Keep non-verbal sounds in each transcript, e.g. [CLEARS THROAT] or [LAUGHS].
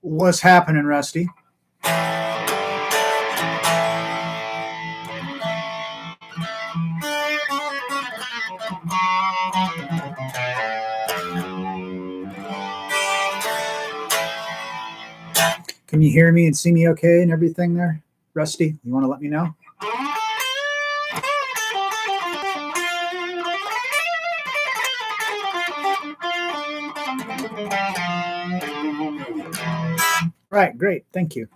What's happening, Rusty? Can you hear me and see me okay and everything there? Rusty, you want to let me know? Right, great. Thank you.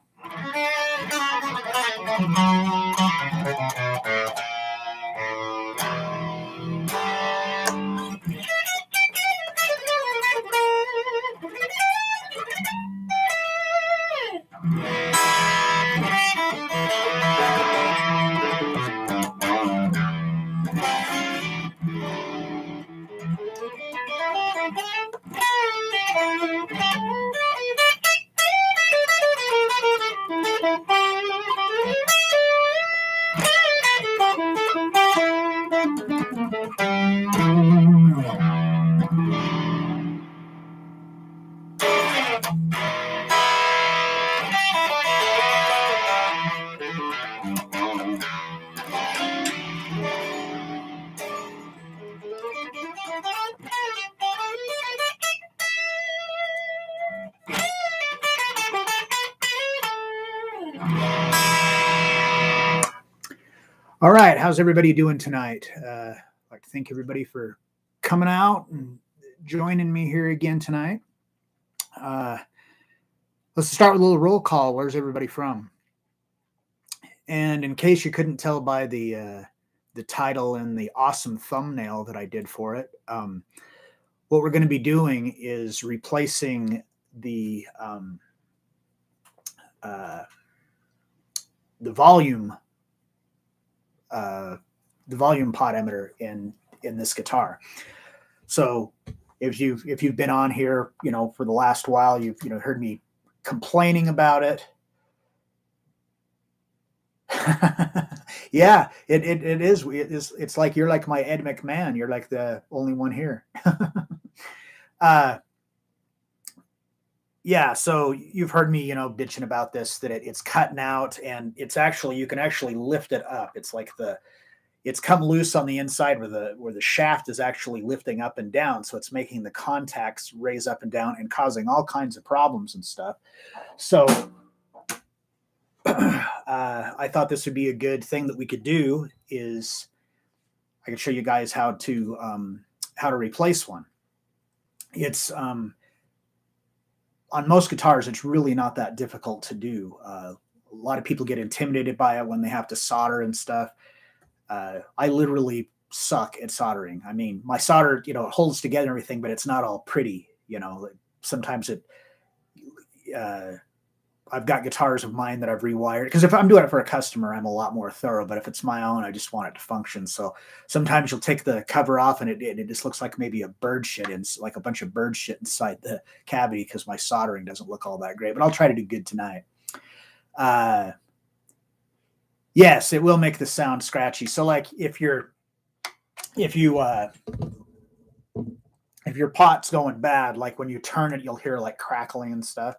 Everybody doing tonight? Uh, I'd like to thank everybody for coming out and joining me here again tonight. Uh, let's start with a little roll call. Where's everybody from? And in case you couldn't tell by the uh, the title and the awesome thumbnail that I did for it, um, what we're going to be doing is replacing the um, uh, the volume uh, the volume pot emitter in in this guitar. So if you've if you've been on here, you know, for the last while, you've you know heard me complaining about it. [LAUGHS] yeah, it, it it is. It is. It's like you're like my Ed McMahon. You're like the only one here. [LAUGHS] uh, yeah. So you've heard me, you know, bitching about this that it, it's cutting out, and it's actually you can actually lift it up. It's like the it's come loose on the inside where the where the shaft is actually lifting up and down so it's making the contacts raise up and down and causing all kinds of problems and stuff so [CLEARS THROAT] uh, i thought this would be a good thing that we could do is i could show you guys how to um, how to replace one it's um, on most guitars it's really not that difficult to do uh, a lot of people get intimidated by it when they have to solder and stuff uh, I literally suck at soldering. I mean, my solder, you know, it holds together everything, but it's not all pretty. You know, sometimes it. Uh, I've got guitars of mine that I've rewired because if I'm doing it for a customer, I'm a lot more thorough. But if it's my own, I just want it to function. So sometimes you'll take the cover off and it, it just looks like maybe a bird shit like a bunch of bird shit inside the cavity because my soldering doesn't look all that great. But I'll try to do good tonight. Uh, yes, it will make the sound scratchy. So like if you're if you uh if your pot's going bad, like when you turn it, you'll hear like crackling and stuff.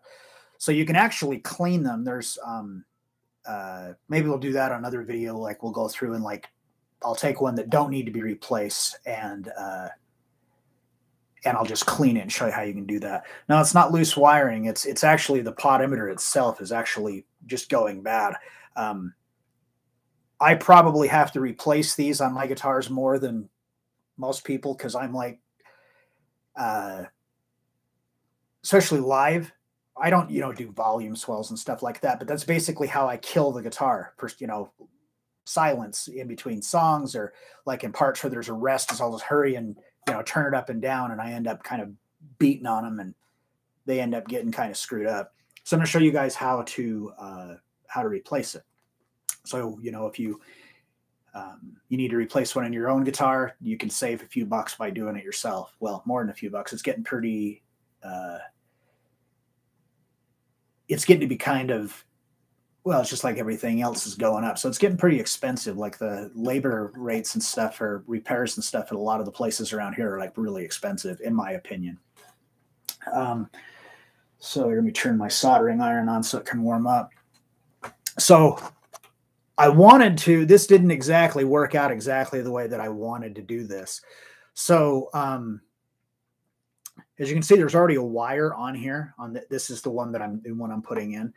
So you can actually clean them. There's um uh maybe we'll do that on another video. Like we'll go through and like I'll take one that don't need to be replaced and uh and I'll just clean it and show you how you can do that. Now it's not loose wiring. It's it's actually the pot emitter itself is actually just going bad. Um, I probably have to replace these on my guitars more than most people because I'm like, uh, especially live. I don't, you know, do volume swells and stuff like that, but that's basically how I kill the guitar. First, you know, silence in between songs or like in parts where there's a rest, is I'll just hurry and you know turn it up and down, and I end up kind of beating on them, and they end up getting kind of screwed up. So I'm going to show you guys how to uh, how to replace it. So, you know, if you um, you need to replace one in your own guitar, you can save a few bucks by doing it yourself. Well, more than a few bucks. It's getting pretty. Uh, it's getting to be kind of well, it's just like everything else is going up. So it's getting pretty expensive. Like the labor rates and stuff for repairs and stuff at a lot of the places around here are like really expensive, in my opinion. Um, so let me turn my soldering iron on so it can warm up. So I wanted to, this didn't exactly work out exactly the way that I wanted to do this. So, um, as you can see, there's already a wire on here. On the, this is the one that I'm the one I'm putting in.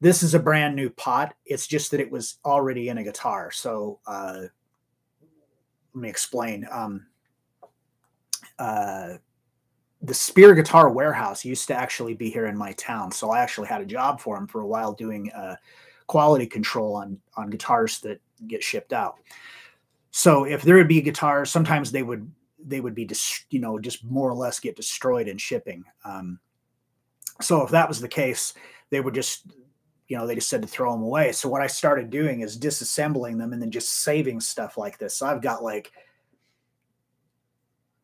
This is a brand new pot. It's just that it was already in a guitar. So uh, let me explain. Um, uh, the Spear Guitar Warehouse used to actually be here in my town, so I actually had a job for him for a while doing uh, quality control on on guitars that get shipped out. So if there would be guitars, sometimes they would they would be dis- you know just more or less get destroyed in shipping. Um, so if that was the case, they would just you know they just said to throw them away. So what I started doing is disassembling them and then just saving stuff like this. So I've got like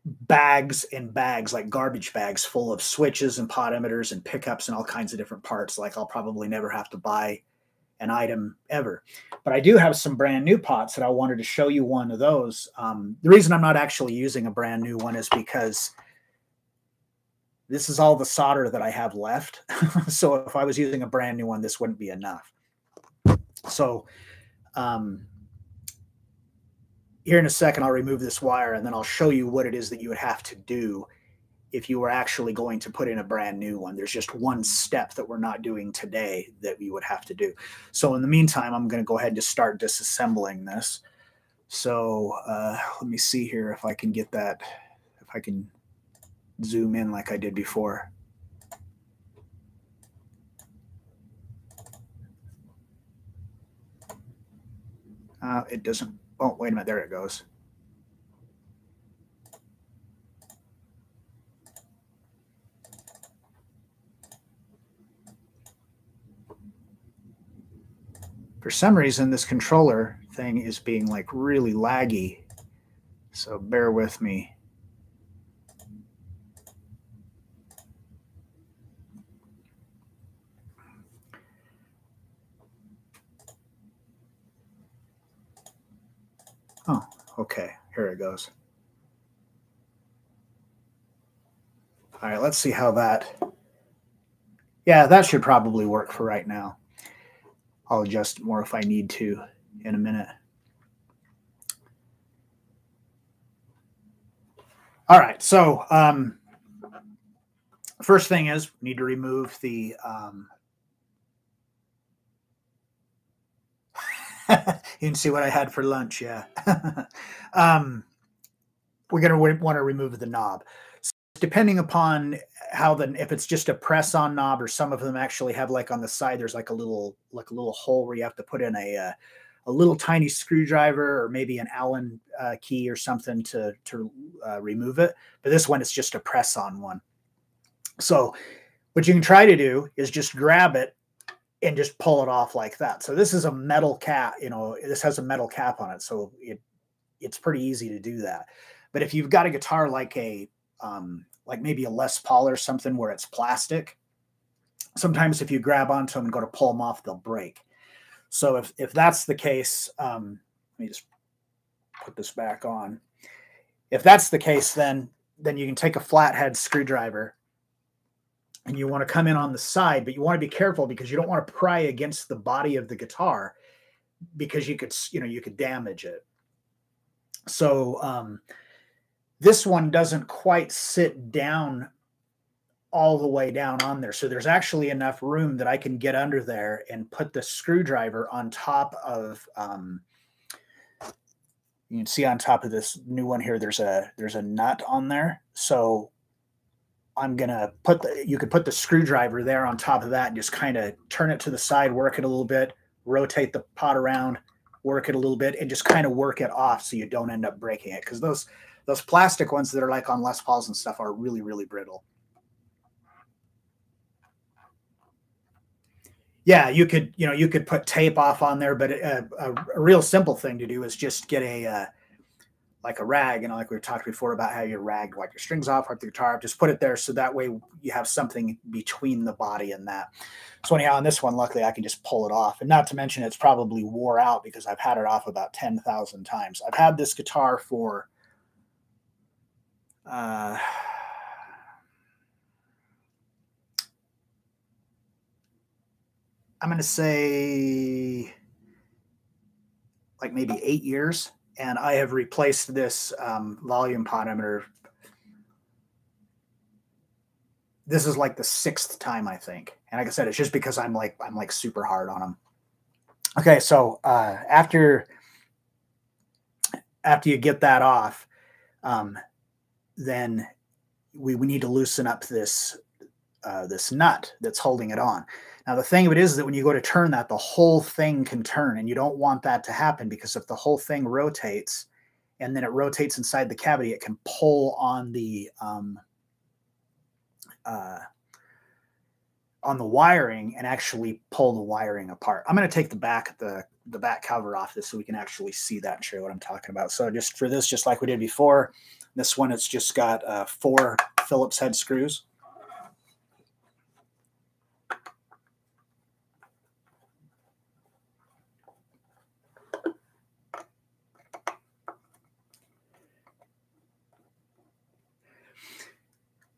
bags and bags like garbage bags full of switches and pot emitters and pickups and all kinds of different parts like i'll probably never have to buy an item ever. But I do have some brand new pots that I wanted to show you one of those. Um, the reason I'm not actually using a brand new one is because this is all the solder that I have left. [LAUGHS] so if I was using a brand new one, this wouldn't be enough. So um, here in a second, I'll remove this wire and then I'll show you what it is that you would have to do if you were actually going to put in a brand new one. There's just one step that we're not doing today that we would have to do. So in the meantime, I'm going to go ahead and just start disassembling this. So uh, let me see here if I can get that, if I can zoom in like I did before. Uh, it doesn't, oh, wait a minute, there it goes. For some reason this controller thing is being like really laggy. So bear with me. Oh, okay. Here it goes. All right, let's see how that. Yeah, that should probably work for right now. I'll adjust more if I need to in a minute. All right, so um, first thing is we need to remove the um, [LAUGHS] you can see what I had for lunch, yeah. [LAUGHS] um, we're going to want to remove the knob depending upon how the if it's just a press on knob or some of them actually have like on the side there's like a little like a little hole where you have to put in a uh, a little tiny screwdriver or maybe an allen uh, key or something to to uh, remove it. But this one is just a press on one. So what you can try to do is just grab it and just pull it off like that. So this is a metal cap you know this has a metal cap on it so it it's pretty easy to do that. But if you've got a guitar like a um, like maybe a Les Paul or something where it's plastic. Sometimes if you grab onto them and go to pull them off, they'll break. So if, if that's the case, um, let me just put this back on. If that's the case, then then you can take a flathead screwdriver and you want to come in on the side, but you want to be careful because you don't want to pry against the body of the guitar because you could, you know, you could damage it. So um, this one doesn't quite sit down all the way down on there. So there's actually enough room that I can get under there and put the screwdriver on top of um, you can see on top of this new one here there's a there's a nut on there. So I'm gonna put the you could put the screwdriver there on top of that and just kind of turn it to the side, work it a little bit, rotate the pot around, work it a little bit, and just kind of work it off so you don't end up breaking it. Because those those plastic ones that are like on Les Pauls and stuff are really, really brittle. Yeah, you could, you know, you could put tape off on there, but a, a, a real simple thing to do is just get a, uh, like a rag, you know, like we talked before about how you rag, wipe your strings off, wipe the guitar up, just put it there so that way you have something between the body and that. So anyhow, on this one, luckily I can just pull it off. And not to mention it's probably wore out because I've had it off about 10,000 times. I've had this guitar for uh, I'm going to say like maybe eight years and I have replaced this um, volume pot emitter. This is like the sixth time I think, and like I said, it's just because I'm like I'm like super hard on them. Okay, so uh, after after you get that off, um, then we we need to loosen up this uh, this nut that's holding it on. Now, the thing of it is that when you go to turn that, the whole thing can turn, and you don't want that to happen because if the whole thing rotates and then it rotates inside the cavity, it can pull on the um, uh, on the wiring and actually pull the wiring apart. I'm going to take the back the the back cover off this so we can actually see that and show what I'm talking about. So just for this, just like we did before, this one it's just got uh, four Phillips head screws.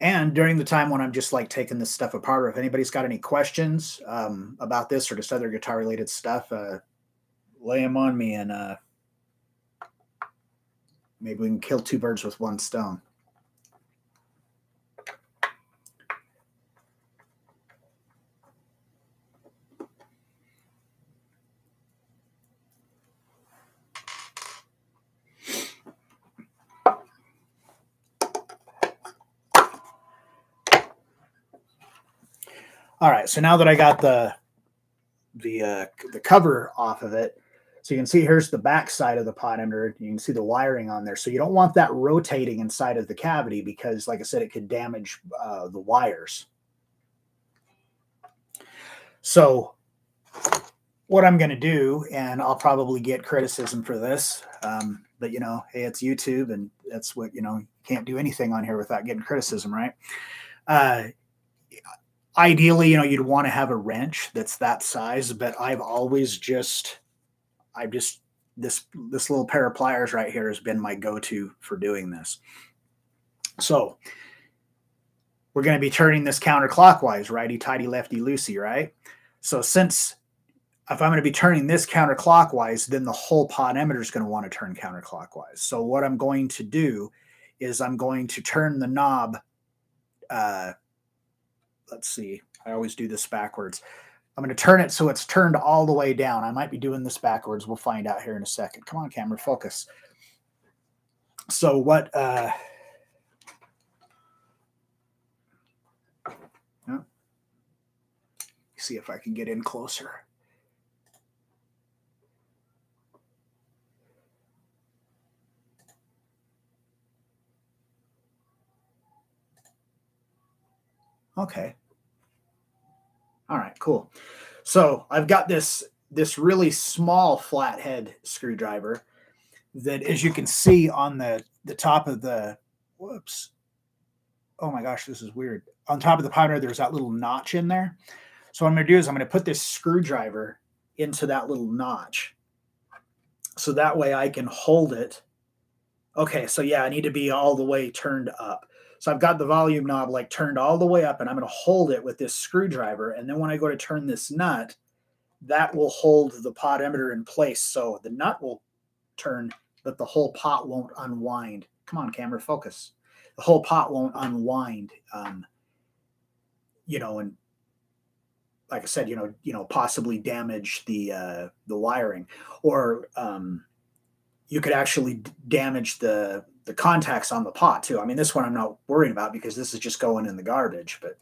and during the time when I'm just like taking this stuff apart, or if anybody's got any questions um, about this or just other guitar related stuff, uh, lay them on me and uh, maybe we can kill two birds with one stone. All right, so now that I got the the uh, the cover off of it, so you can see here's the back side of the pot emitter. You can see the wiring on there. So you don't want that rotating inside of the cavity because, like I said, it could damage uh, the wires. So what I'm going to do, and I'll probably get criticism for this, um, but you know, hey, it's YouTube, and that's what you know. You can't do anything on here without getting criticism, right? Uh, ideally, you know, you'd want to have a wrench that's that size, but I've always just, I've just, this, this little pair of pliers right here has been my go-to for doing this. So we're going to be turning this counterclockwise, righty, tighty, lefty, loosey, right? So since if I'm going to be turning this counterclockwise, then the whole pot emitter is going to want to turn counterclockwise. So what I'm going to do is I'm going to turn the knob uh, let's see. I always do this backwards. I'm going to turn it so it's turned all the way down. I might be doing this backwards. We'll find out here in a second. Come on, camera, focus. So what? Uh, see if I can get in closer. Okay. All right, cool. So I've got this this really small flathead screwdriver that, as you can see on the the top of the whoops. Oh my gosh, this is weird. On top of the powder, there's that little notch in there. So what I'm going to do is I'm going to put this screwdriver into that little notch. So that way I can hold it. Okay, so yeah, I need to be all the way turned up. So I've got the volume knob like turned all the way up and I'm going to hold it with this screwdriver. And then when I go to turn this nut, that will hold the pot emitter in place. So the nut will turn, but the whole pot won't unwind. Come on, camera, focus. The whole pot won't unwind. Um, you know, and like I said, you know, you know, possibly damage the uh, the wiring, or um, you could actually damage the the contacts on the pot too. I mean, this one I'm not worried about because this is just going in the garbage. But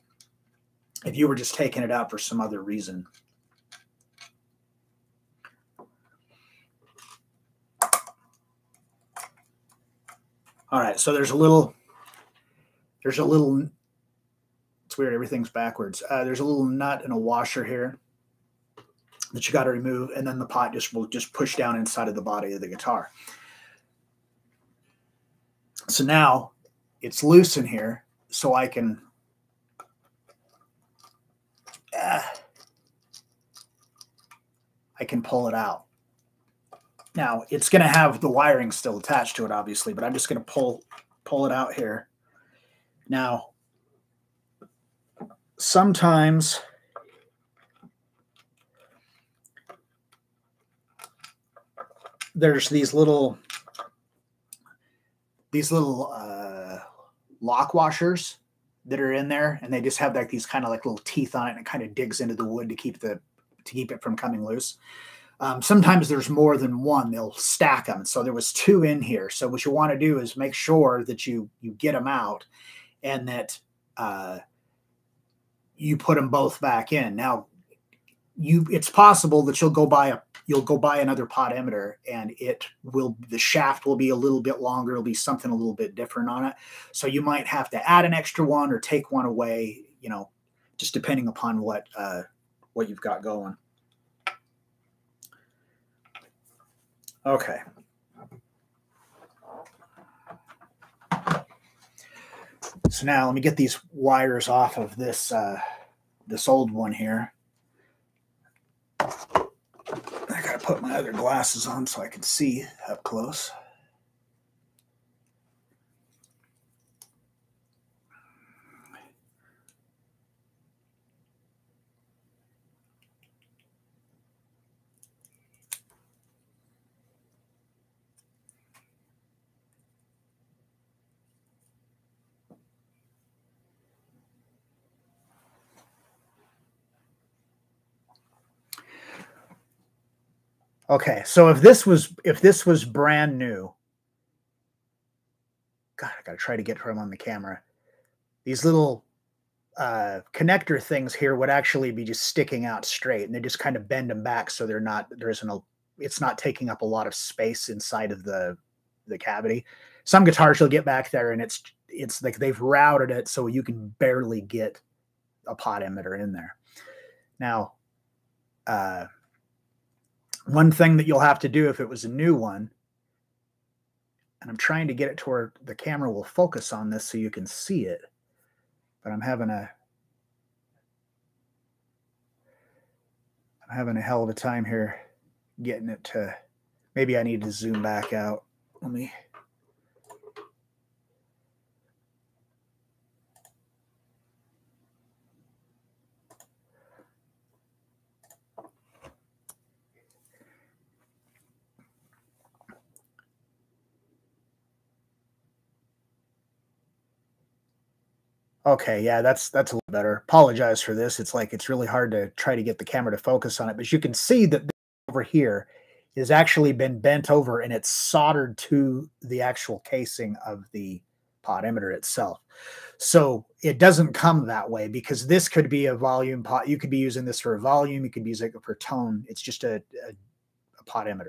if you were just taking it out for some other reason, all right. So there's a little, there's a little. It's weird. Everything's backwards. Uh, there's a little nut and a washer here that you got to remove, and then the pot just will just push down inside of the body of the guitar. So now it's loose in here, so I can uh, I can pull it out. Now it's going to have the wiring still attached to it, obviously, but I'm just going to pull pull it out here. Now, sometimes there's these little these little uh, lock washers that are in there, and they just have like these kind of like little teeth on it, and it kind of digs into the wood to keep the to keep it from coming loose. Um, sometimes there's more than one; they'll stack them. So there was two in here. So what you want to do is make sure that you you get them out, and that uh, you put them both back in. Now, you it's possible that you'll go buy a you'll go buy another pot emitter and it will the shaft will be a little bit longer. It'll be something a little bit different on it. So you might have to add an extra one or take one away you know just depending upon what uh, what you've got going. Okay. So now let me get these wires off of this uh, this old one here I gotta put my other glasses on so I can see up close. Okay, so if this was if this was brand new, God, I gotta try to get from on the camera. These little uh, connector things here would actually be just sticking out straight, and they just kind of bend them back so they're not there isn't a it's not taking up a lot of space inside of the the cavity. Some guitars you'll get back there, and it's it's like they've routed it so you can barely get a pot emitter in there. Now, uh, one thing that you'll have to do if it was a new one, and I'm trying to get it to where the camera will focus on this so you can see it, but I'm having a I'm having a hell of a time here getting it to maybe I need to zoom back out. Let me Okay, yeah, that's that's a little better. Apologize for this. It's like it's really hard to try to get the camera to focus on it, but you can see that over here has actually been bent over and it's soldered to the actual casing of the pot emitter itself. So it doesn't come that way because this could be a volume pot. You could be using this for a volume. You could use it for tone. It's just a, a, a.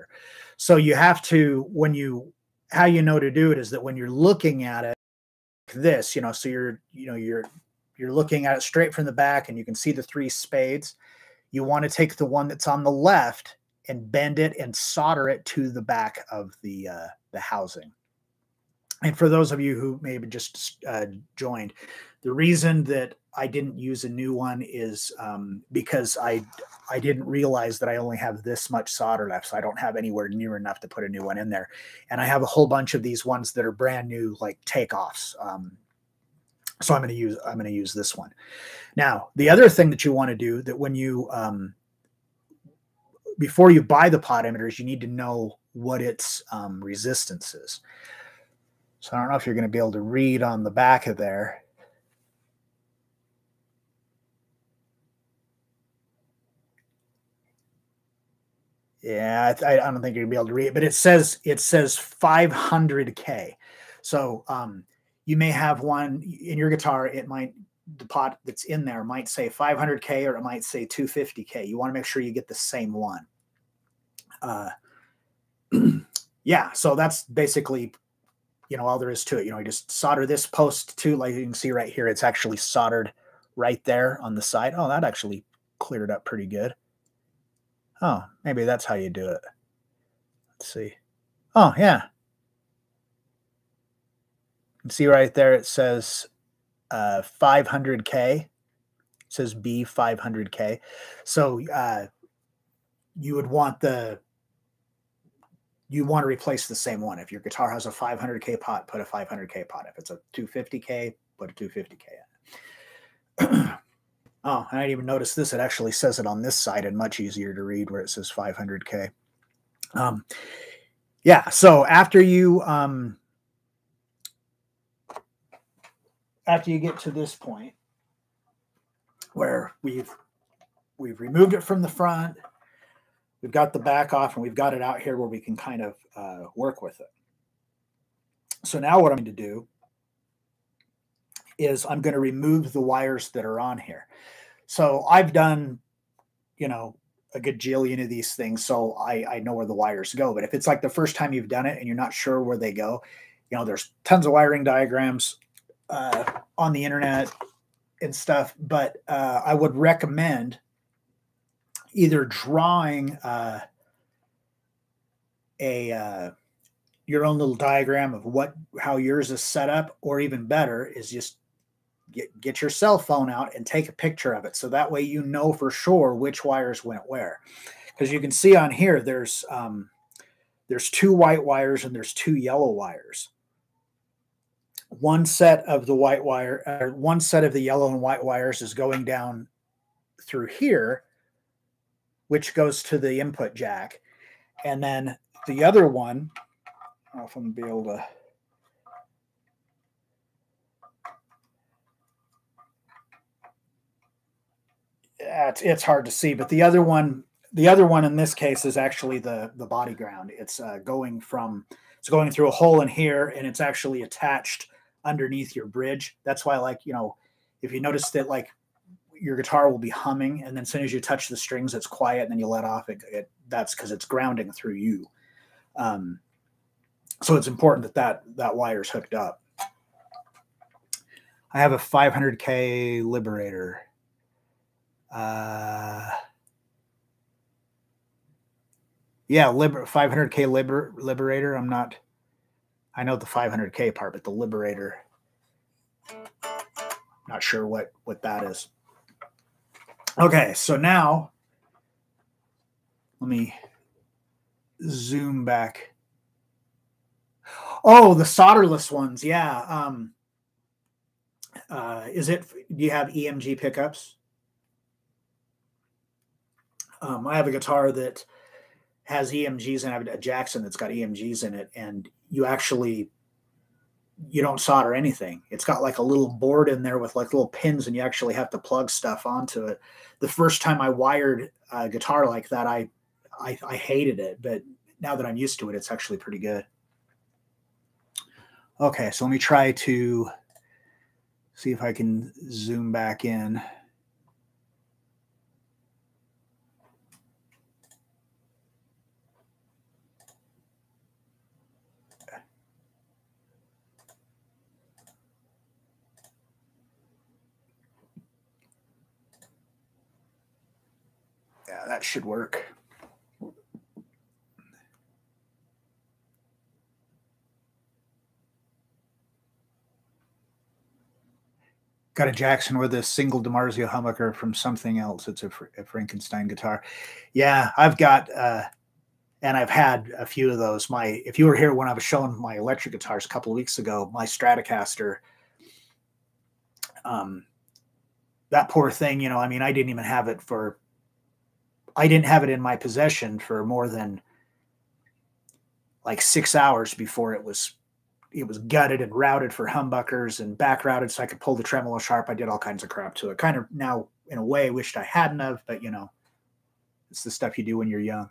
So you have to when you how you know to do it is that when you're looking at it this, you know, so you're, you know, you're you're looking at it straight from the back and you can see the three spades. You want to take the one that's on the left and bend it and solder it to the back of the uh, the housing. And for those of you who maybe just uh, joined, the reason that I didn't use a new one is um, because I I didn't realize that I only have this much solder left, so I don't have anywhere near enough to put a new one in there. And I have a whole bunch of these ones that are brand new, like takeoffs. Um, so I'm going to use I'm going to use this one. Now, the other thing that you want to do that when you um, before you buy the pot emitters, you need to know what its um, resistance is. So I don't know if you're going to be able to read on the back of there. Yeah, I, I, don't think you're gonna be able to read it, but it says it says 500k. So um, you may have one in your guitar. It might the pot that's in there might say 500k or it might say 250k. You want to make sure you get the same one. Uh, [CLEARS THROAT] yeah, so that's basically you know all there is to it. You know, you just solder this post to like you can see right here. It's actually soldered right there on the side. Oh, that actually cleared up pretty good. Oh, maybe that's how you do it. Let's see. Oh, yeah. see right there it says uh, 500K. It says B 500K. So uh, you would want the you want to replace the same one. If your guitar has a 500K pot, put a 500K pot. If it's a 250K, put a 250K in. [CLEARS THROAT] oh, I didn't even notice this. It actually says it on this side and much easier to read where it says 500K. Um, yeah, so after you um, after you get to this point where we've we've removed it from the front, we've got the back off and we've got it out here where we can kind of uh, work with it. So now what I'm going to do is I'm going to remove the wires that are on here. So I've done, you know, a gajillion of these things, so I, I know where the wires go. But if it's like the first time you've done it and you're not sure where they go, you know, there's tons of wiring diagrams uh, on the internet and stuff. But uh, I would recommend either drawing uh, a uh, your own little diagram of what how yours is set up, or even better is just get get your cell phone out and take a picture of it, so that way you know for sure which wires went where. Because you can see on here, there's um, there's two white wires and there's two yellow wires. One set of the white wire, or one set of the yellow and white wires is going down through here, which goes to the input jack. And then the other one, I don't know if I'm going to be able to. Yeah, it's, it's hard to see, but the other one, the other one in this case is actually the the body ground. It's uh, going from it's going through a hole in here, and it's actually attached underneath your bridge. That's why, like you know, if you notice that like your guitar will be humming, and then as soon as you touch the strings, it's quiet, and then you let off. It, it that's because it's grounding through you. Um, so it's important that that that wire is hooked up. I have a 500k Liberator. Uh, yeah, liber 500k liber, Liberator. I'm not. I know the 500k part, but the Liberator. Not sure what what that is. Okay, so now let me zoom back. Oh, the solderless ones. Yeah. Um, uh, is it, do you have EMG pickups? Um, I have a guitar that has EMGs and I have a Jackson that's got EMGs in it. And you actually you don't solder anything. It's got like a little board in there with like little pins, and you actually have to plug stuff onto it. The first time I wired a guitar like that, I, I, I hated it, but now that I'm used to it, it's actually pretty good. Okay, so let me try to see if I can zoom back in. Yeah, that should work. Got a Jackson with a single DiMarzio humbucker from something else. It's a, a Frankenstein guitar. Yeah, I've got, uh, and I've had a few of those. My, if you were here when I was showing my electric guitars a couple of weeks ago, my Stratocaster, um, that poor thing, you know, I mean, I didn't even have it for I didn't have it in my possession for more than like six hours before it was it was gutted and routed for humbuckers and back routed so I could pull the tremolo sharp. I did all kinds of crap to it. Kind of now in a way wished I hadn't of, but you know, it's the stuff you do when you're young.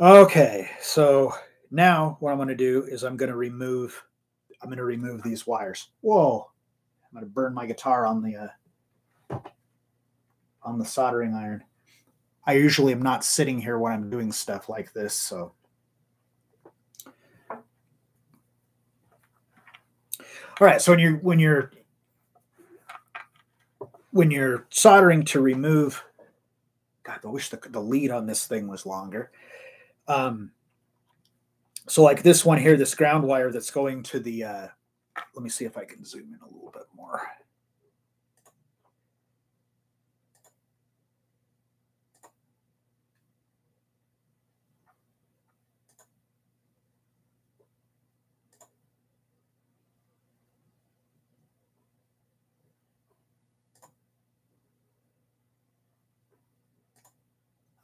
Okay, so now what I'm going to do is I'm going to remove I'm going to remove these wires. Whoa, I'm going to burn my guitar on the uh, on the soldering iron. I usually am not sitting here when I'm doing stuff like this, so. All right, so when you're when you're when you're soldering to remove, God, I wish the, the lead on this thing was longer. Um, so like this one here, this ground wire that's going to the, uh, let me see if I can zoom in a little bit more.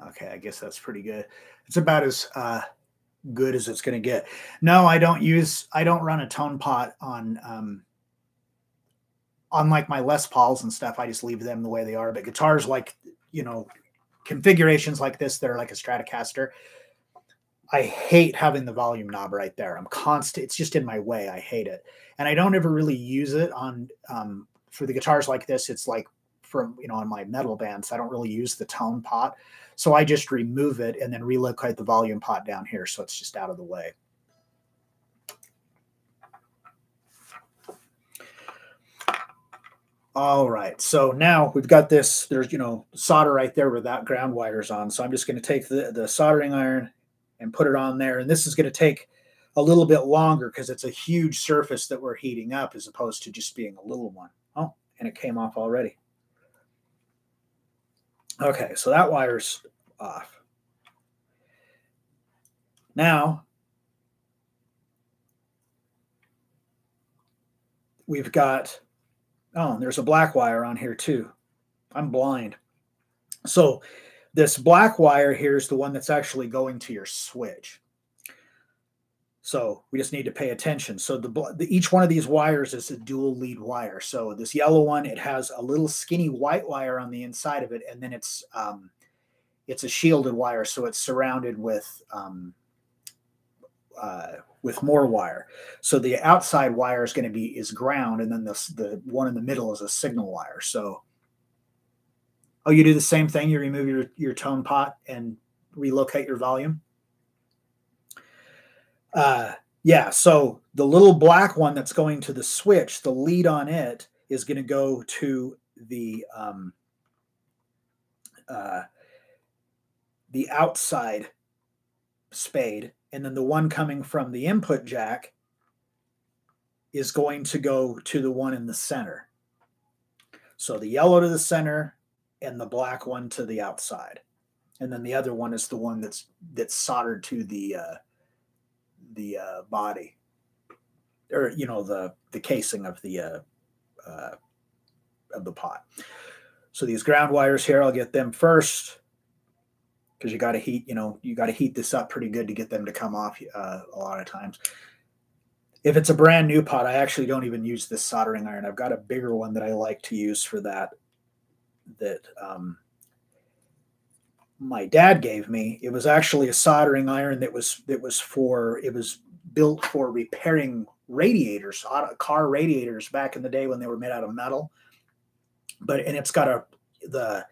Okay, I guess that's pretty good. It's about as uh, good as it's going to get. No, I don't use, I don't run a tone pot on, um, on like my Les Pauls and stuff. I just leave them the way they are. But guitars like, you know, configurations like this they're like a Stratocaster, I hate having the volume knob right there. I'm constant. It's just in my way. I hate it, and I don't ever really use it on um, for the guitars like this. It's like from you know on my metal bands. I don't really use the tone pot. So I just remove it and then relocate the volume pot down here so it's just out of the way. All right, so now we've got this, there's, you know, solder right there with that ground wires on. So I'm just going to take the, the soldering iron and put it on there. And this is going to take a little bit longer because it's a huge surface that we're heating up as opposed to just being a little one. Oh, and it came off already. Okay, so that wire's off. Now, we've got, oh, there's a black wire on here too. I'm blind. So this black wire here is the one that's actually going to your switch. So we just need to pay attention. So the, the, each one of these wires is a dual lead wire. So this yellow one, it has a little skinny white wire on the inside of it, and then it's um, it's a shielded wire, so it's surrounded with um, uh, with more wire. So the outside wire is going to be is ground, and then the the one in the middle is a signal wire. So oh, you do the same thing. You remove your your tone pot and relocate your volume. Uh, yeah. So the little black one that's going to the switch, the lead on it is going to go to the um, uh, the outside spade, and then the one coming from the input jack is going to go to the one in the center. So the yellow to the center and the black one to the outside. And then the other one is the one that's that's soldered to the uh, the uh, body, or you know the the casing of the uh, uh, of the pot. So these ground wires here, I'll get them first because you got to heat, you know, you got to heat this up pretty good to get them to come off uh, a lot of times. If it's a brand new pot, I actually don't even use this soldering iron. I've got a bigger one that I like to use for that. That um, my dad gave me. It was actually a soldering iron that was that was for it was built for repairing radiators, car radiators back in the day when they were made out of metal. But and it's got a the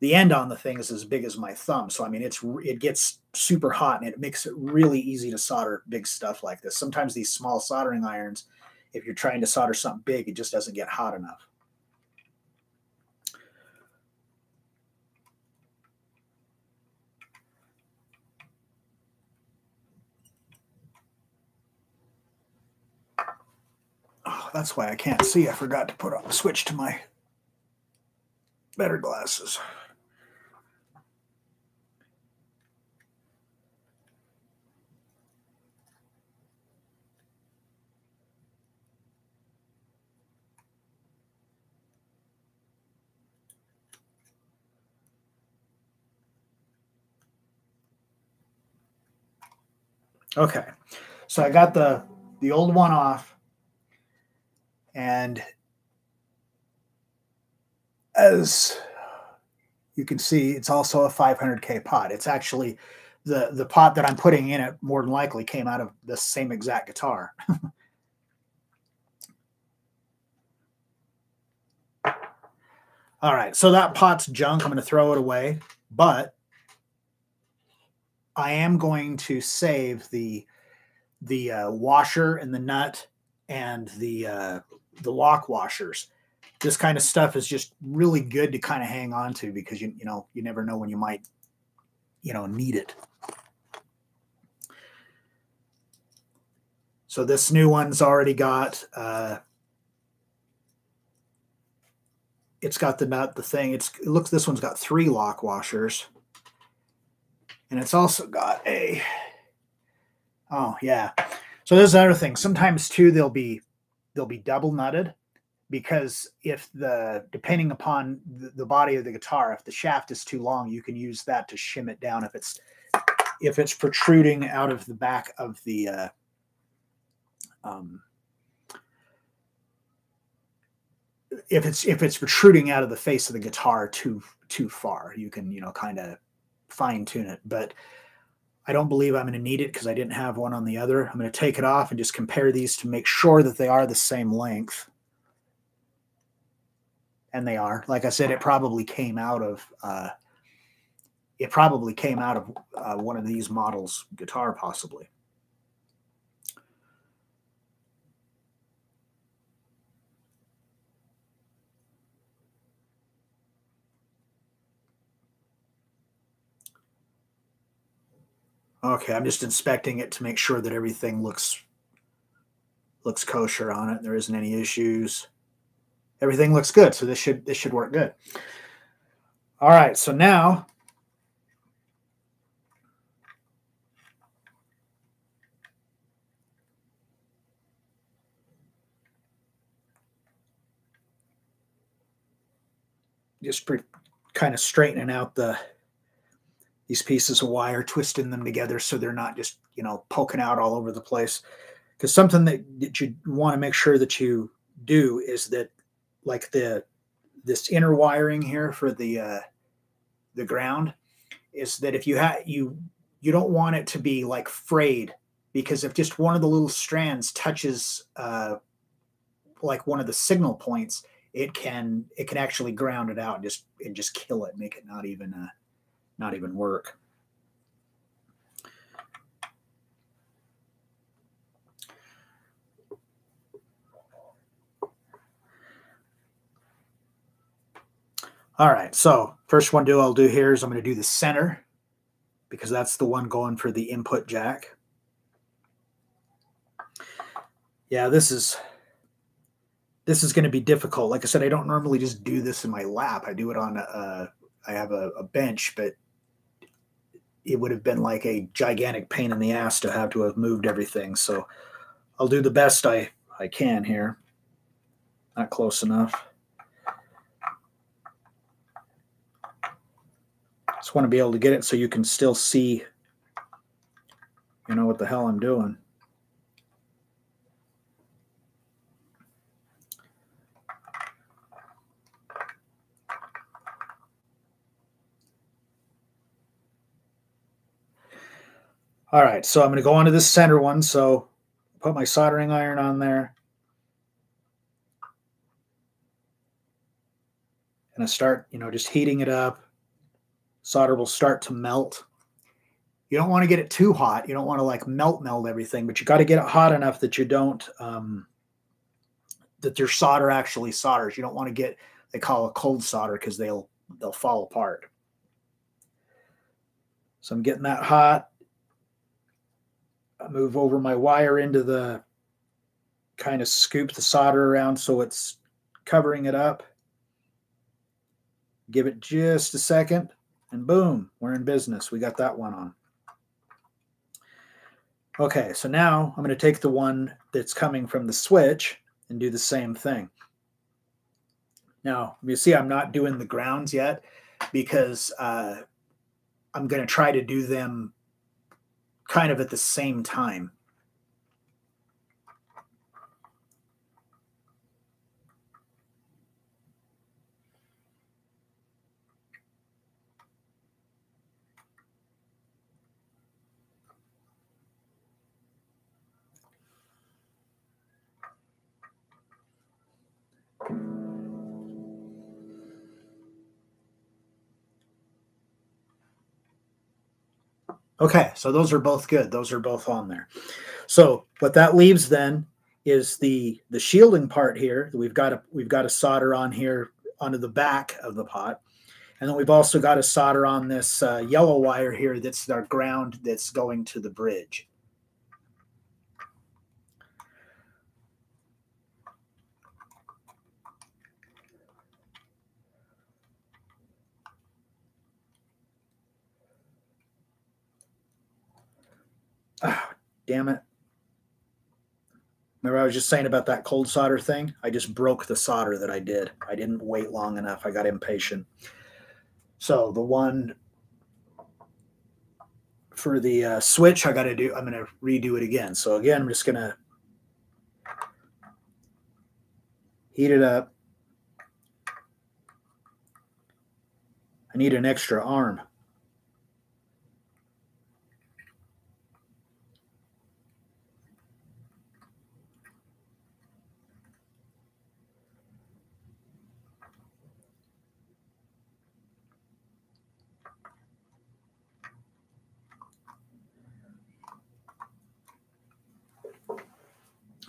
the end on the thing is as big as my thumb. So I mean, it's it gets super hot and it makes it really easy to solder big stuff like this. Sometimes these small soldering irons, if you're trying to solder something big, it just doesn't get hot enough. Oh, that's why I can't see. I forgot to put on switch to my better glasses. Okay. So I got the the old one off and as you can see it's also a 500k pot. It's actually the the pot that I'm putting in it more than likely came out of the same exact guitar. [LAUGHS] All right, so that pot's junk. I'm going to throw it away, but I am going to save the the uh, washer and the nut and the uh, the lock washers. This kind of stuff is just really good to kind of hang on to because you you know you never know when you might you know need it. So this new one's already got uh, it's got the nut, the thing. It's it looks this one's got three lock washers. And it's also got a oh yeah. So there's another thing. Sometimes too they'll be they'll be double nutted because if the depending upon the, the, body of the guitar if the shaft is too long you can use that to shim it down if it's if it's protruding out of the back of the uh, um, if it's if it's protruding out of the face of the guitar too too far you can you know kind of fine tune it. But I don't believe I'm going to need it because I didn't have one on the other. I'm going to take it off and just compare these to make sure that they are the same length and they are. Like I said, it probably came out of uh, it probably came out of uh, one of these models guitar, possibly. Okay, I'm just inspecting it to make sure that everything looks looks kosher on it. There isn't any issues everything looks good. So this should this should work good. All right, so now just pretty, kind of straightening out the these pieces of wire, twisting them together so they're not just you know poking out all over the place. Because something that, that you want to make sure that you do is that like the this inner wiring here for the uh, the ground is that if you have you you don't want it to be like frayed because if just one of the little strands touches uh, like one of the signal points it can it can actually ground it out and just and just kill it make it not even uh, not even work All right, so first one do I'll do here is I'm going to do the center because that's the one going for the input jack. Yeah, this is this is going to be difficult. Like I said, I don't normally just do this in my lap. I do it on a, I have a, a bench, but it would have been like a gigantic pain in the ass to have to have moved everything. So I'll do the best I, I can here. Not close enough. Just want to be able to get it so you can still see, you know, what the hell I'm doing. All right, so I'm going to go on to this center one. So put my soldering iron on there. And I start, you know, just heating it up solder will start to melt. You don't want to get it too hot. You don't want to like melt melt everything, but you got to get it hot enough that you don't um, that your solder actually solders. You don't want to get they call a cold solder because they'll they'll fall apart. So I'm getting that hot. Move over my wire into the kind of scoop the solder around so it's covering it up. Give it just a second and boom, we're in business. We got that one on. Okay, so now I'm going to take the one that's coming from the switch and do the same thing. Now, you see I'm not doing the grounds yet because uh, I'm going to try to do them kind of at the same time. Okay, so those are both good. Those are both on there. So what that leaves then is the the shielding part here. We've got a we've got a solder on here onto the back of the pot, and then we've also got a solder on this uh, yellow wire here. That's our ground that's going to the bridge. Oh, [SIGHS] damn it. Remember, I was just saying about that cold solder thing? I just broke the solder that I did. I didn't wait long enough. I got impatient. So the one for the uh, switch, I got to do, I'm going to redo it again. So again, I'm just going to heat it up. I need an extra arm.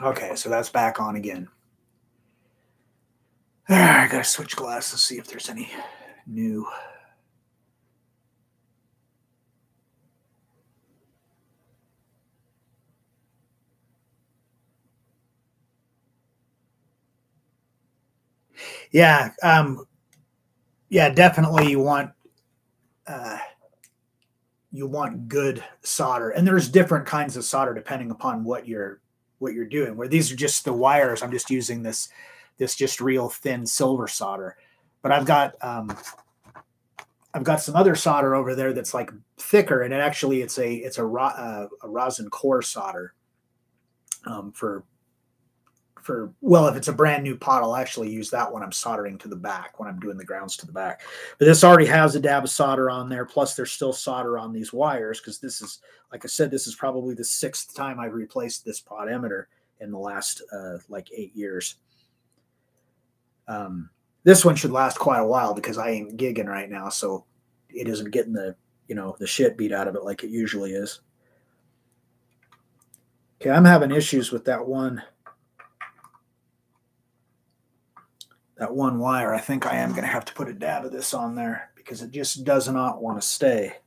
Okay, so that's back on again. I gotta switch glasses, to see if there's any new. Yeah, um, yeah, definitely. You want uh, you want good solder, and there's different kinds of solder depending upon what you're what you're doing. Where these are just the wires, I'm just using this this just real thin silver solder. But I've got um, I've got some other solder over there that's like thicker, and it actually it's a it's a, uh, a rosin core solder um, for for well if it's a brand new pot i'll actually use that when i'm soldering to the back when i'm doing the grounds to the back. But this already has a dab of solder on there plus there's still solder on these wires because this is like i said this is probably the sixth time i've replaced this potentiometer in the last uh, like eight years. Um, this one should last quite a while because i ain't gigging right now so it isn't getting the you know the shit beat out of it like it usually is. Okay i'm having issues with that one that one wire, I think I am going to have to put a dab of this on there because it just does not want to stay.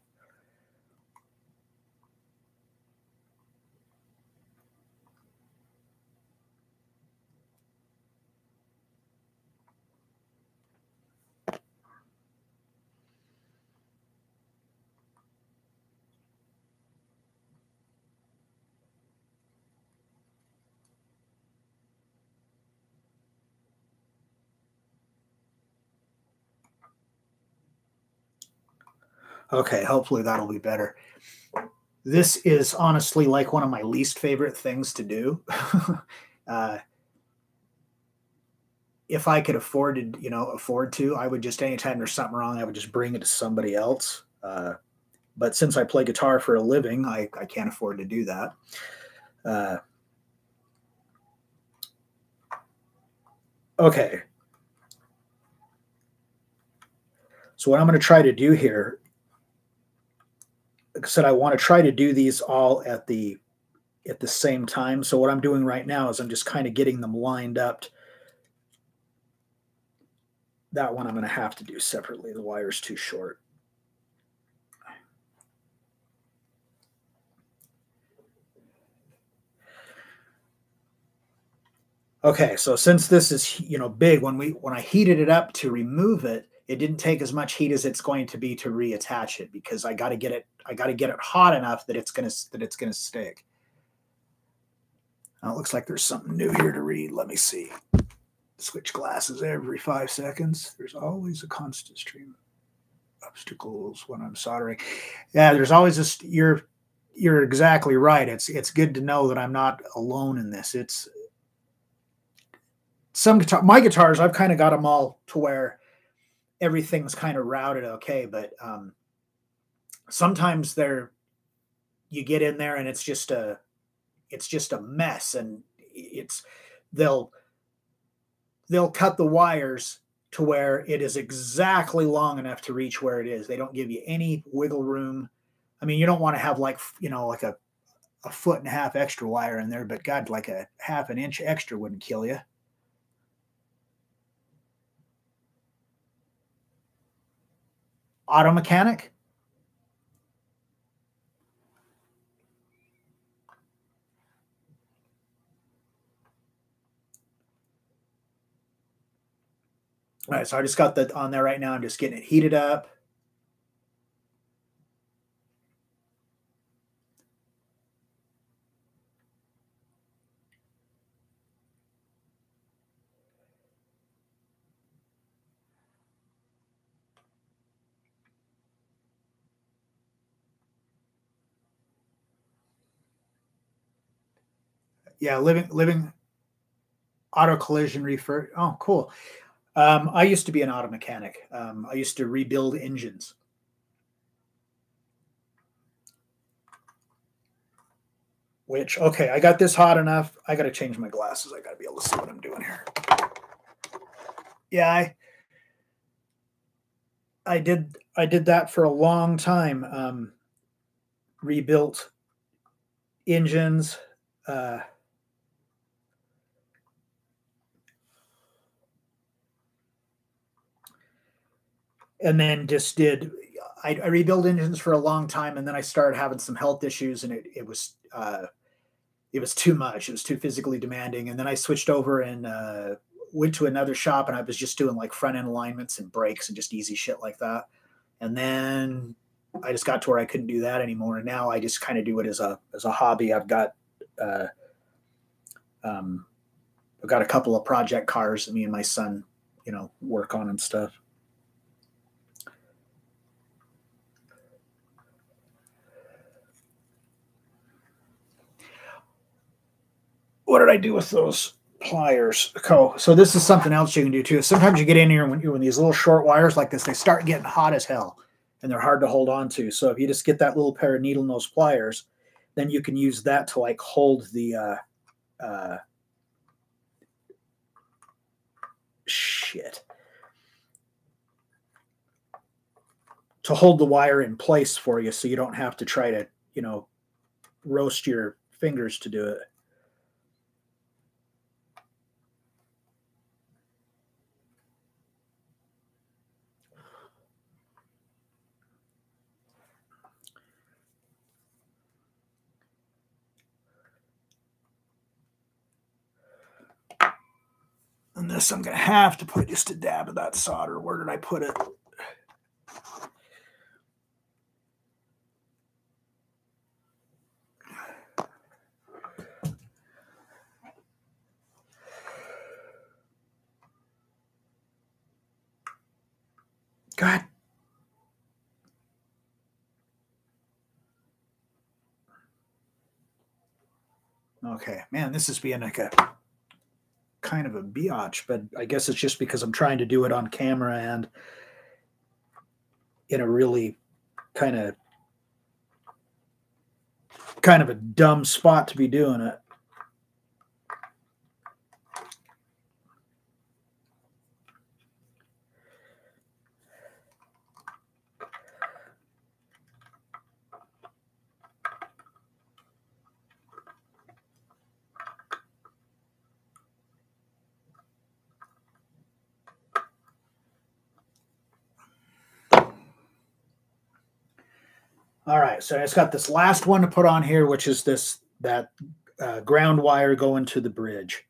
Okay, hopefully that'll be better. This is honestly like one of my least favorite things to do. [LAUGHS] uh, if I could afford to, you know, afford to, I would just anytime there's something wrong, I would just bring it to somebody else. Uh, but since I play guitar for a living, I, I can't afford to do that. Uh, okay. So what I'm going to try to do here like I said, I want to try to do these all at the at the same time. So what I'm doing right now is I'm just kind of getting them lined up. That one I'm going to have to do separately. The wire's too short. Okay, so since this is you know big, when we when I heated it up to remove it, it didn't take as much heat as it's going to be to reattach it because I got to get it I got to get it hot enough that it's going to that it's going to stick. Now it looks like there's something new here to read. Let me see. Switch glasses every 5 seconds. There's always a constant stream of obstacles when I'm soldering. Yeah, there's always this you're you're exactly right. It's it's good to know that I'm not alone in this. It's some guitar my guitars I've kind of got them all to where everything's kind of routed okay, but um, sometimes they're you get in there and it's just a it's just a mess and it's they'll they'll cut the wires to where it is exactly long enough to reach where it is. They don't give you any wiggle room. I mean, you don't want to have like, you know, like a, a foot and a half extra wire in there, but God, like a half an inch extra wouldn't kill you. Auto mechanic. All right, so I just got that on there right now. I'm just getting it heated up. Yeah, living living auto collision refer. Oh, cool. Um, I used to be an auto mechanic. Um, I used to rebuild engines. Which okay, I got this hot enough. I got to change my glasses. I got to be able to see what I'm doing here. Yeah, I I did I did that for a long time. Um, rebuilt engines. Uh, and then just did I, I engines for a long time and then I started having some health issues and it, it was uh, it was too much. It was too physically demanding. And then I switched over and uh, went to another shop and I was just doing like front end alignments and brakes and just easy shit like that. And then I just got to where I couldn't do that anymore. And now I just kind of do it as a as a hobby. I've got uh, um, I've got a couple of project cars that me and my son, you know, work on and stuff. What did I do with those pliers? Oh, so this is something else you can do too. Sometimes you get in here when, when these little short wires like this, they start getting hot as hell and they're hard to hold on to. So if you just get that little pair of needle nose pliers, then you can use that to like hold the uh, uh, shit to hold the wire in place for you so you don't have to try to you know roast your fingers to do it This, I'm going to have to put just a dab of that solder. Where did I put it? God. Okay, man, this is being like a kind of a biatch, but I guess it's just because I'm trying to do it on camera and in a really kind of kind of a dumb spot to be doing it. All right, so it's got this last one to put on here, which is this that uh, ground wire going to the bridge.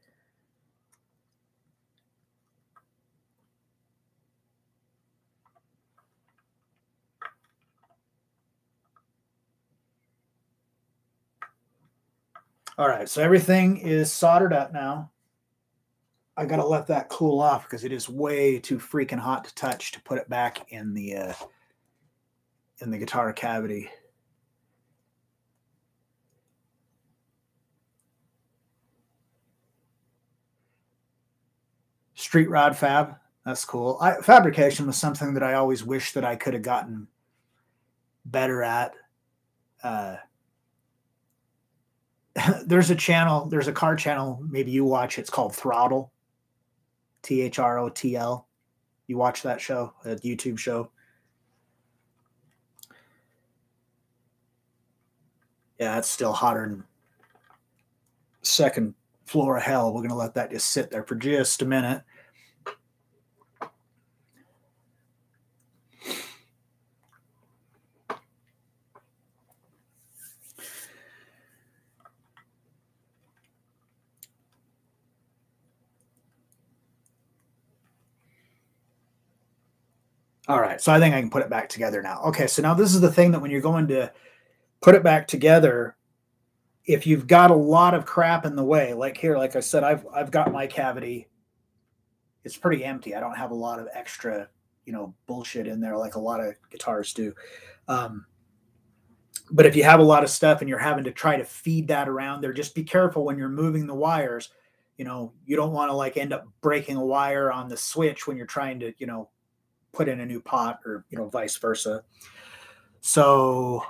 All right, so everything is soldered up now. I got to let that cool off because it is way too freaking hot to touch to put it back in the uh, in the guitar cavity. Street rod fab, that's cool. I, fabrication was something that I always wish that I could have gotten better at. Uh, [LAUGHS] there's a channel, there's a car channel, maybe you watch, it's called Throttle, T H R O T L. You watch that show, a YouTube show. Yeah, it's still hotter than second floor of hell. We're going to let that just sit there for just a minute. All right, so I think I can put it back together now. Okay, so now this is the thing that when you're going to put it back together, if you've got a lot of crap in the way, like here, like I said, I've I've got my cavity. It's pretty empty. I don't have a lot of extra, you know, bullshit in there like a lot of guitars do. Um, But if you have a lot of stuff and you're having to try to feed that around there, just be careful when you're moving the wires. You know, you don't want to like end up breaking a wire on the switch when you're trying to, you know, put in a new pot or, you know, vice versa. So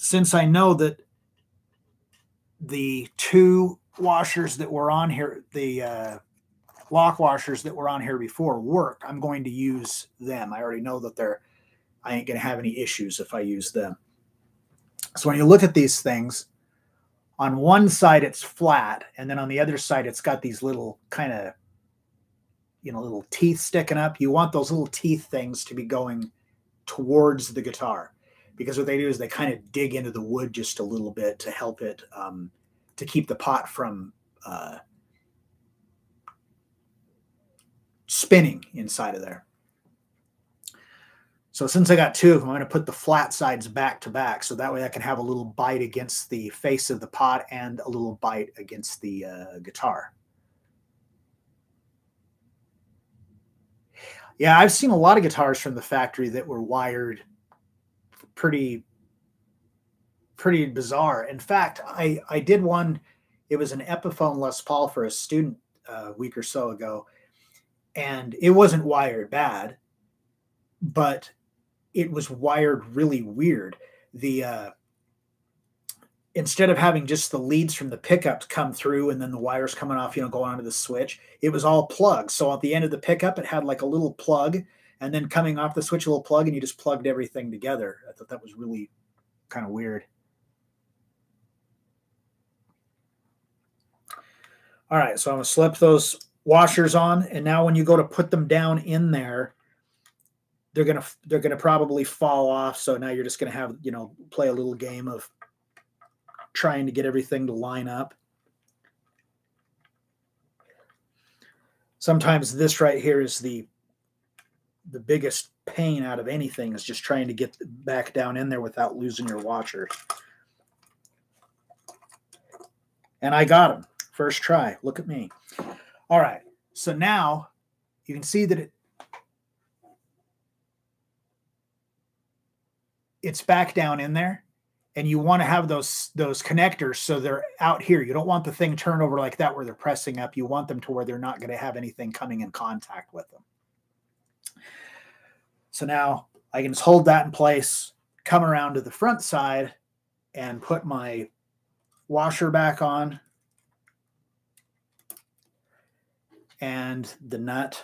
since I know that the two washers that were on here, the uh, lock washers that were on here before work, I'm going to use them. I already know that they're, I ain't going to have any issues if I use them. So when you look at these things, on one side it's flat, and then on the other side it's got these little kind of, you know, little teeth sticking up. You want those little teeth things to be going towards the guitar because what they do is they kind of dig into the wood just a little bit to help it um, to keep the pot from uh, spinning inside of there. So since I got two of them, I'm going to put the flat sides back to back so that way I can have a little bite against the face of the pot and a little bite against the uh, guitar. Yeah, I've seen a lot of guitars from the factory that were wired pretty pretty bizarre. In fact, I I did one. It was an Epiphone Les Paul for a student uh, a week or so ago, and it wasn't wired bad, but it was wired really weird. The uh, instead of having just the leads from the pickups come through and then the wires coming off, you know, going onto the switch, it was all plugs. So at the end of the pickup, it had like a little plug, and then coming off the switch, a little plug, and you just plugged everything together. I thought that was really kind of weird. All right, so I'm gonna slip those washers on, and now when you go to put them down in there, they're gonna they're gonna probably fall off. So now you're just gonna have you know play a little game of trying to get everything to line up. Sometimes this right here is the the biggest pain out of anything is just trying to get back down in there without losing your washer. And I got them first try. Look at me. All right. So now you can see that it it's back down in there and you want to have those those connectors so they're out here you don't want the thing turned over like that where they're pressing up you want them to where they're not going to have anything coming in contact with them so now i can just hold that in place come around to the front side and put my washer back on. And the nut.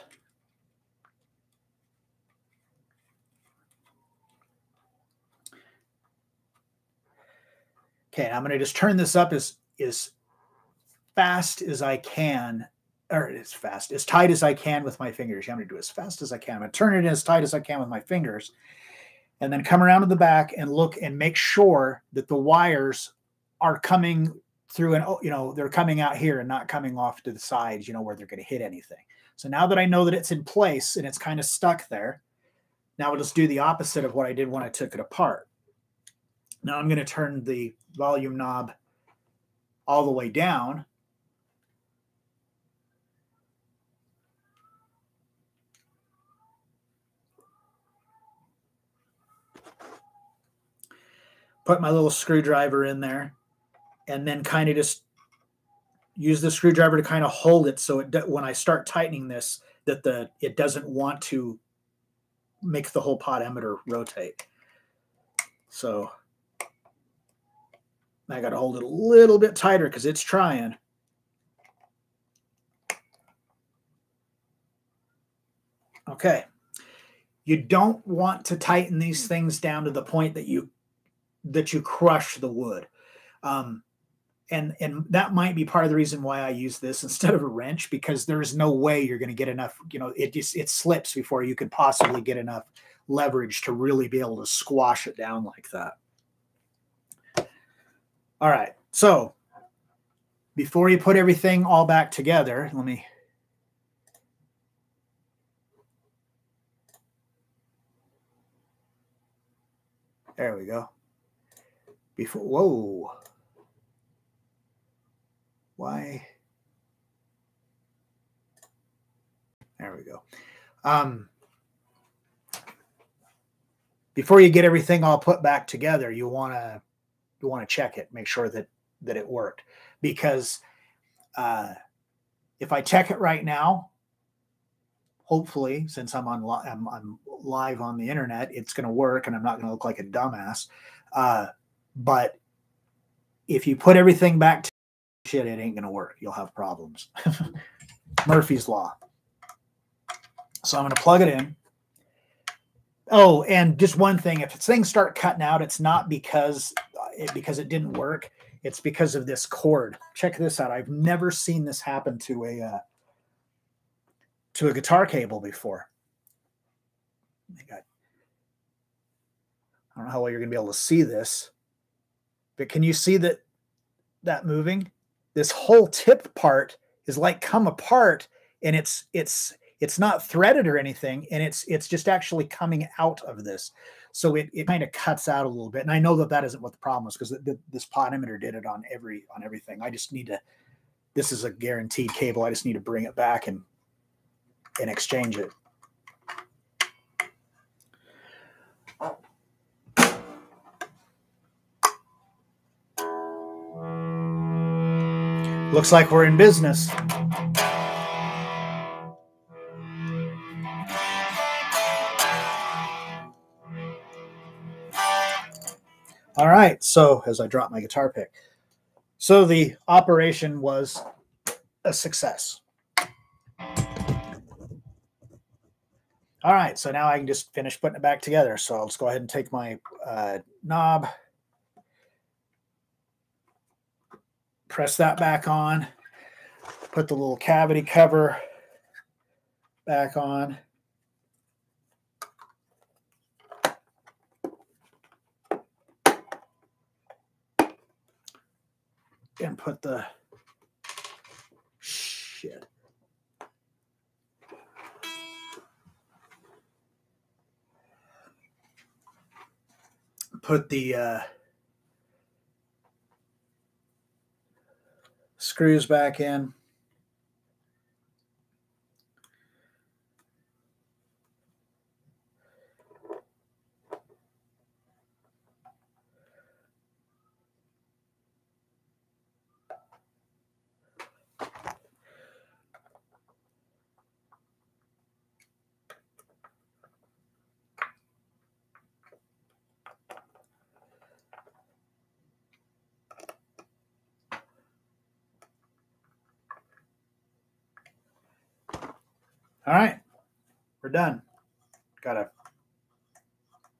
Okay, I'm going to just turn this up as as fast as I can, or as fast, as tight as I can with my fingers. I'm going to do as fast as I can. I'm going to turn it as tight as I can with my fingers, and then come around to the back and look and make sure that the wires are coming through and oh, you know they're coming out here and not coming off to the sides. You know where they're going to hit anything. So now that I know that it's in place and it's kind of stuck there, now we'll just do the opposite of what I did when I took it apart. Now I'm going to turn the volume knob all the way down. Put my little screwdriver in there and then kind of just use the screwdriver to kind of hold it so it when I start tightening this that the it doesn't want to make the whole potentiometer rotate. So I got to hold it a little bit tighter because it's trying. Okay. You don't want to tighten these things down to the point that you that you crush the wood. Um, and and that might be part of the reason why I use this [LAUGHS] instead of a wrench because there is no way you're going to get enough. You know, it just it slips before you could possibly get enough leverage to really be able to squash it down like that. All right. So before you put everything all back together, let me. There we go. Before, whoa. Why? There we go. Um, before you get everything all put back together, you want to you want to check it, make sure that that it worked. Because uh, if I check it right now, hopefully, since I'm on li- I'm, I'm live on the internet, it's going to work, and I'm not going to look like a dumbass. Uh, but if you put everything back to shit, it ain't going to work. You'll have problems. [LAUGHS] Murphy's law. So I'm going to plug it in. Oh, and just one thing: if things start cutting out, it's not because it, because it didn't work. It's because of this cord. Check this out. I've never seen this happen to a uh, to a guitar cable before. I don't know how well you're going to be able to see this, but can you see that that moving? This whole tip part is like come apart, and it's it's it's not threaded or anything and it's it's just actually coming out of this. So it, it kind of cuts out a little bit and i know that that isn't what the problem is because this potentiometer did it on every on everything. I just need to this is a guaranteed cable. I just need to bring it back and and exchange it looks like we're in business All right. So as I drop my guitar pick, so the operation was a success. All right. So now I can just finish putting it back together. So I'll just go ahead and take my uh, knob, press that back on, put the little cavity cover back on. and put the shit. Put the uh, screws back in. All right, we're done. Got a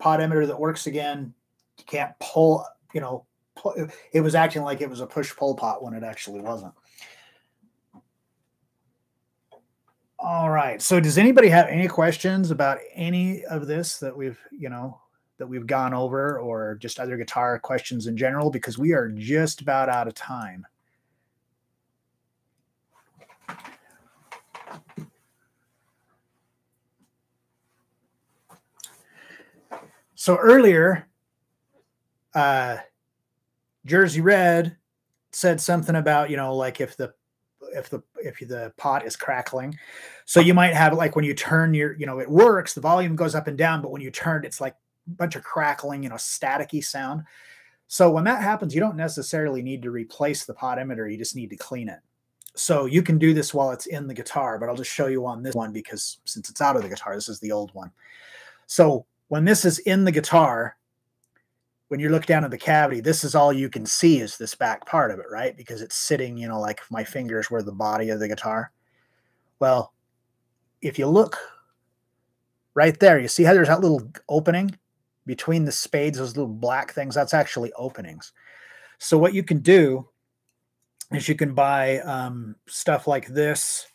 potentiometer that works again. You can't pull, you know, pull, it was acting like it was a push pull pot when it actually wasn't. All right. So does anybody have any questions about any of this that we've, you know, that we've gone over or just other guitar questions in general? Because we are just about out of time. So earlier, uh, Jersey Red said something about you know like if the if the if the pot is crackling, so you might have like when you turn your you know it works the volume goes up and down, but when you turn it's like a bunch of crackling you know staticky sound. So when that happens, you don't necessarily need to replace the potentiometer. You just need to clean it. So you can do this while it's in the guitar, but I'll just show you on this one because since it's out of the guitar, this is the old one. So when this is in the guitar, when you look down at the cavity, this is all you can see is this back part of it, right? Because it's sitting, you know, like my fingers were the body of the guitar. Well, if you look right there, you see how there's that little opening between the spades, those little black things? That's actually openings. So what you can do is you can buy um, stuff like this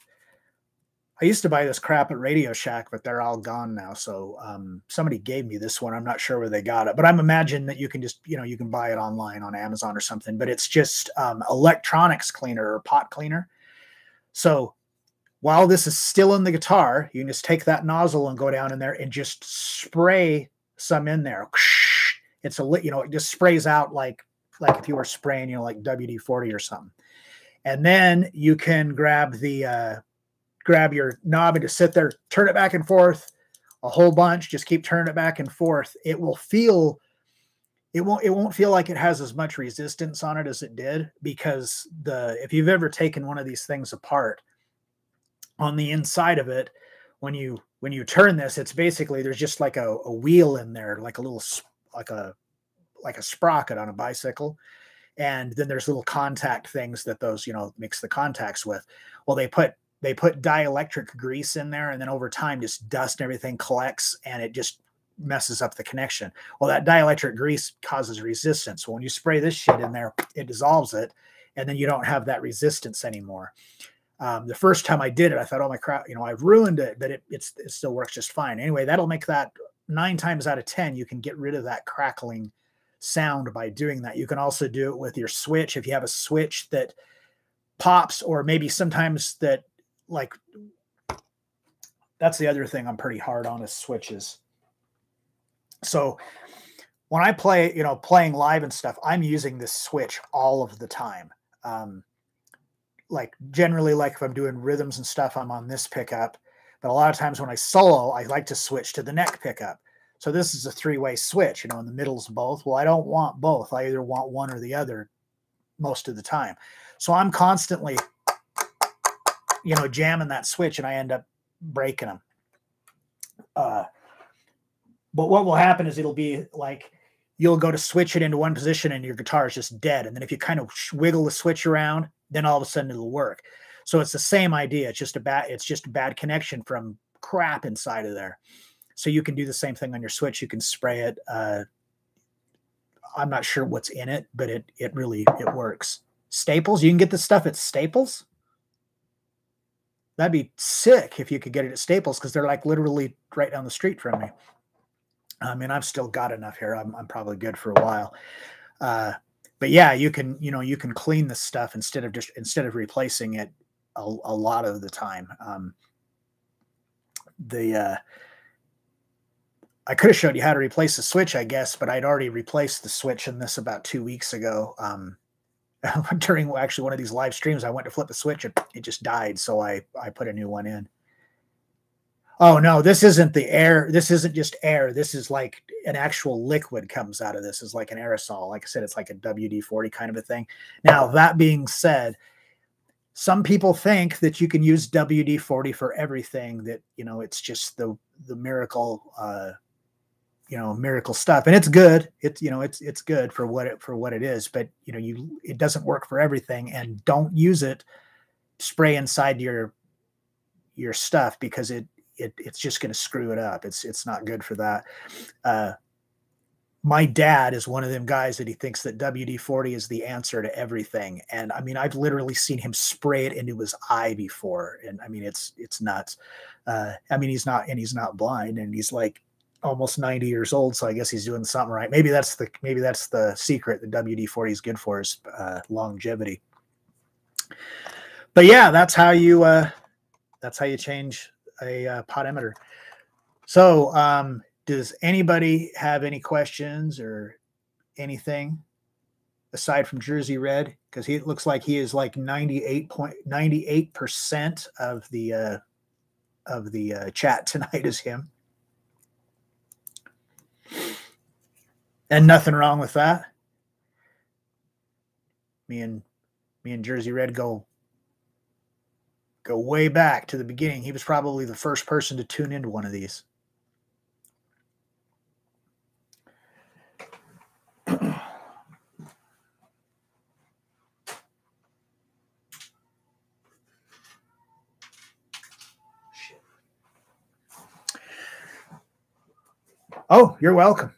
I used to buy this crap at Radio Shack, but they're all gone now. So um, somebody gave me this one. I'm not sure where they got it, but I'm imagining that you can just, you know, you can buy it online on Amazon or something. But it's just um, electronics cleaner or pot cleaner. So while this is still in the guitar, you can just take that nozzle and go down in there and just spray some in there. [LAUGHS] It's a lit, you know, it just sprays out like like if you were spraying, you know, like WD 40 or something. And then you can grab the uh, grab your knob and just sit there, turn it back and forth, a whole bunch, just keep turning it back and forth. It will feel it won't it won't feel like it has as much resistance on it as it did because the if you've ever taken one of these things apart on the inside of it when you when you turn this it's basically there's just like a, a wheel in there like a little like a like a sprocket on a bicycle and then there's little contact things that those you know mix the contacts with well they put they put dielectric grease in there and then over time just dust and everything collects and it just messes up the connection well that dielectric grease causes resistance so when you spray this shit in there it dissolves it and then you don't have that resistance anymore um, the first time i did it i thought oh my crap you know i've ruined it but it, it still works just fine anyway that'll make that nine times out of ten you can get rid of that crackling sound by doing that. You can also do it with your switch. If you have a switch that pops, or maybe sometimes that like that's the other thing I'm pretty hard on is switches. So when I play, you know, playing live and stuff, I'm using this switch all of the time. Um, like generally, like if I'm doing rhythms and stuff, I'm on this pickup. But a lot of times when I solo, I like to switch to the neck pickup. So this is a three-way switch, you know, in the middle's both. Well, I don't want both. I either want one or the other most of the time. So I'm constantly, you know, jamming that switch and I end up breaking them. Uh, but what will happen is it'll be like you'll go to switch it into one position and your guitar is just dead. And then if you kind of wiggle the switch around, then all of a sudden it'll work. So it's the same idea. It's just a bad, it's just a bad connection from crap inside of there. So you can do the same thing on your Switch. You can spray it. Uh, I'm not sure what's in it, but it it really it works. Staples, you can get the stuff at Staples. That'd be sick if you could get it at Staples because they're like literally right down the street from me. I mean, I've still got enough here. I'm, I'm probably good for a while. Uh, but yeah, you can you know you can clean the stuff instead of just instead of replacing it a, a lot of the time. Um, the uh, I could have showed you how to replace the switch, I guess, but I'd already replaced the switch in this about two weeks ago. Um, [LAUGHS] during actually one of these live streams, I went to flip the switch and it just died. So I, I put a new one in. Oh no, this isn't the air. This isn't just air. This is like an actual liquid comes out of this. Is like an aerosol. Like I said, it's like a WD-40 kind of a thing. Now that being said, some people think that you can use WD-40 for everything. That you know, it's just the the miracle uh, you know miracle stuff and it's good it's you know it's it's good for what it for what it is but you know you it doesn't work for everything and don't use it spray inside your your stuff because it it it's just going to screw it up it's it's not good for that uh my dad is one of them guys that he thinks that WD-40 is the answer to everything. And I mean, I've literally seen him spray it into his eye before. And I mean, it's, it's nuts. Uh, I mean, he's not, and he's not blind and he's like, almost 90 years old, so I guess he's doing something right. Maybe that's the maybe that's the secret that WD-40 is good for is uh, longevity. But yeah, that's how you uh, that's how you change a uh, potentiometer. So, um, does anybody have any questions or anything aside from Jersey Red? Because he looks like he is like 98.98 percent of the uh, of the uh, chat tonight is him. And nothing wrong with that. Me and me and Jersey Red go go way back to the beginning. He was probably the first person to tune into one of these. oh, you're welcome.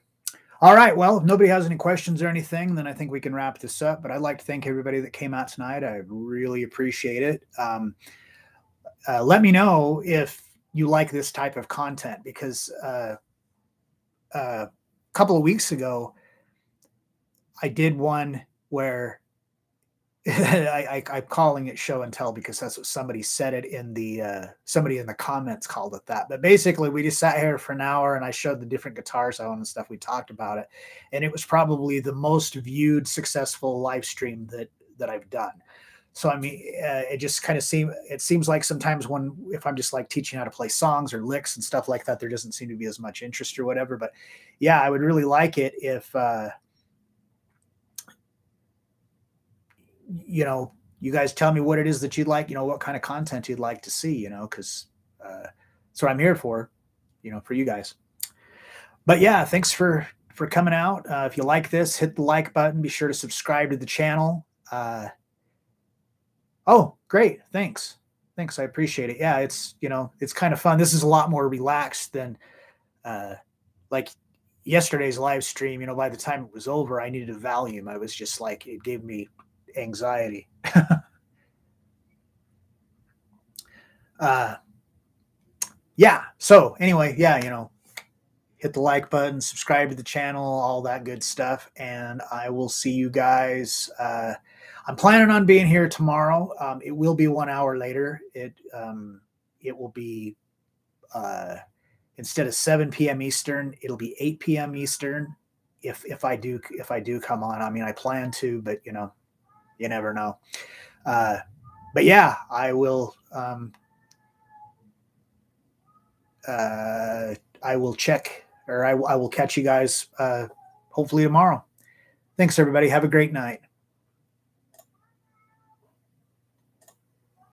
All right. Well, if nobody has any questions or anything, then I think we can wrap this up. But I'd like to thank everybody that came out tonight. I really appreciate it. Um, uh, let me know if you like this type of content because uh, uh, a couple of weeks ago, I did one where [LAUGHS] I, am calling it show and tell because that's what somebody said it in the uh, somebody in the comments called it that. But basically, we just sat here for an hour and I showed the different guitars I own and stuff. We talked about it, and it was probably the most viewed, successful live stream that that I've done. so I mean, uh, it just kind of seem it seems like sometimes when if I'm just like teaching how to play songs or licks and stuff like that, there doesn't seem to be as much interest or whatever. But yeah, I would really like it if uh, you know you guys tell me what it is that you'd like, you know, what kind of content you'd like to see, you know, because uh, that's what I'm here for, you know, for you guys. But yeah, thanks for for coming out. Uh, if you like this, hit the like button. Be sure to subscribe to the channel. Uh, oh, great! Thanks, thanks. I appreciate it. Yeah, it's you know it's kind of fun. This is a lot more relaxed than uh, like yesterday's live stream. You know, by the time it was over, I needed a Valium. I was just like it gave me anxiety. [LAUGHS] uh, yeah. So anyway, yeah, you know, hit the like button, subscribe to the channel, all that good stuff, and I will see you guys. Uh, I'm planning on being here tomorrow. Um, it will be one hour later. It um, it will be uh, instead of 7 p.m. Eastern, it'll be 8 p.m. Eastern. If if I do if I do come on, I mean I plan to, but you know, you never know. Uh, but yeah, I will. Um, uh, I will check, or I, I will catch you guys uh, hopefully tomorrow. Thanks, everybody. Have a great night.